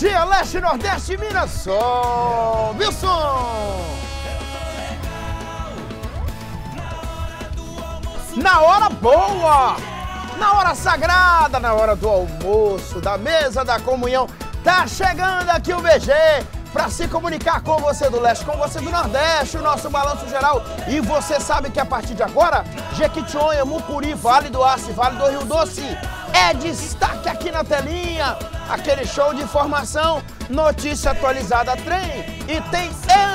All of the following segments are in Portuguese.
dia, Leste, Nordeste, Minas, Sol, Wilson! Na hora boa! Na hora sagrada, na hora do almoço, da mesa da comunhão, tá chegando aqui o BG para se comunicar com você do Leste, com você do Nordeste, o nosso balanço geral. E você sabe que a partir de agora, Jequitinhonha, Mucuri, Vale do Aço, Vale do Rio Doce é destaque aqui na telinha. Aquele show de informação, notícia atualizada trem e tem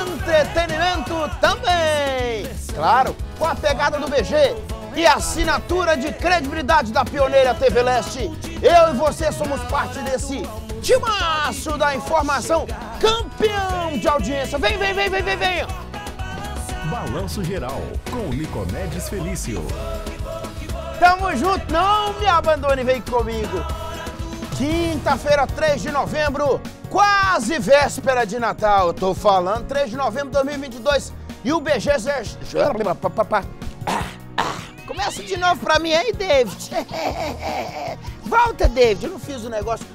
entretenimento também. Claro, com a pegada do BG e a assinatura de credibilidade da pioneira TV Leste. Eu e você somos parte desse timaço da informação, campeão de audiência. Vem, vem, vem, vem, vem, vem. Balanço Geral, com Licomedes Felício. Tamo junto, não me abandone, vem comigo. Quinta-feira, 3 de novembro, quase véspera de Natal. Eu tô falando, 3 de novembro de 2022. E o BG... Começa de novo pra mim aí, David. Volta, David, eu não fiz o negócio.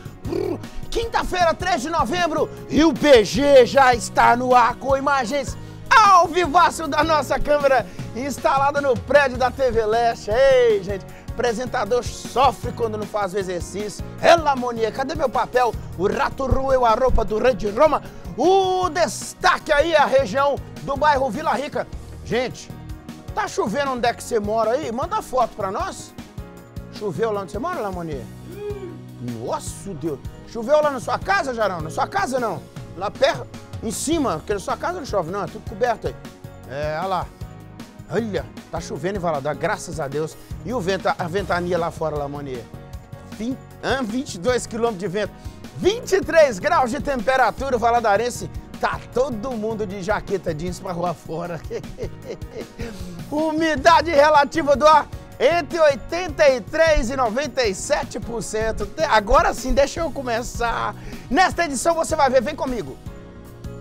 Quinta-feira, 3 de novembro, e o BG já está no ar com imagens ao vivaço da nossa câmera instalada no prédio da TV Leste. Ei, gente, apresentador sofre quando não faz o exercício. Elamonia, cadê meu papel? O rato roeu a roupa do rei de Roma. O destaque aí, a região do bairro Vila Rica. Gente, tá chovendo onde é que você mora aí? Manda foto pra nós. Choveu lá onde você mora, Lamonia? Nossa, Deus. Choveu lá na sua casa, Jarão? Na sua casa, não. Lá perto, em cima, porque na sua casa não chove, não. É tudo coberto aí. É, olha lá. Olha, tá chovendo em Valadares, graças a Deus. E o vento, a ventania lá fora, Lamonia? 20, 22 quilômetros de vento. 23 graus de temperatura, Valadarense. Tá todo mundo de jaqueta jeans pra rua fora. Umidade relativa do ar entre 83% e 97%. Agora sim, deixa eu começar. Nesta edição você vai ver, vem comigo.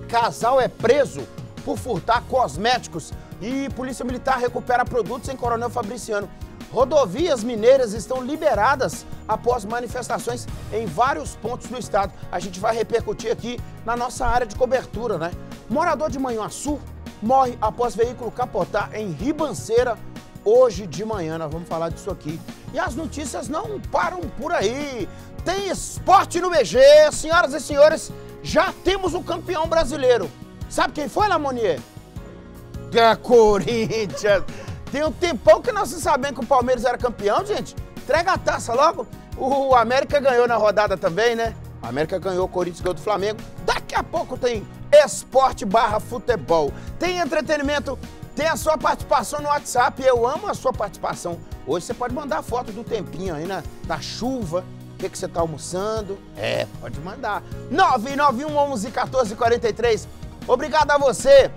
Casal é preso por furtar cosméticos e Polícia Militar recupera produtos em Coronel Fabriciano. Rodovias mineiras estão liberadas após manifestações em vários pontos do estado. A gente vai repercutir aqui na nossa área de cobertura, né? Morador de Manhuaçu morre após veículo capotar em Ribanceira hoje de manhã. Nós vamos falar disso aqui. E as notícias não param por aí. Tem esporte no BG, senhoras e senhores. Já temos o campeão brasileiro. Sabe quem foi, Lamonier? Da Corinthians. Tem um tempão que nós sabemos que o Palmeiras era campeão, gente. Entrega a taça logo. O América ganhou na rodada também, né? A América ganhou, o Corinthians ganhou do Flamengo. Daqui a pouco tem esporte barra futebol. Tem entretenimento, tem a sua participação no WhatsApp. Eu amo a sua participação. Hoje você pode mandar foto do tempinho aí, né? Da chuva. O que, que você está almoçando? É, pode mandar. 991 11 14 43. Obrigado a você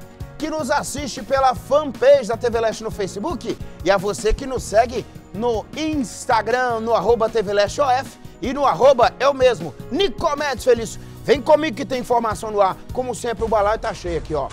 que nos assiste pela fanpage da TV Leste no Facebook e a você que nos segue no Instagram, no arroba TV Leste OF e no arroba eu mesmo, Nicomedes Felício. Vem comigo que tem informação no ar. Como sempre, o balaio tá cheio aqui, ó.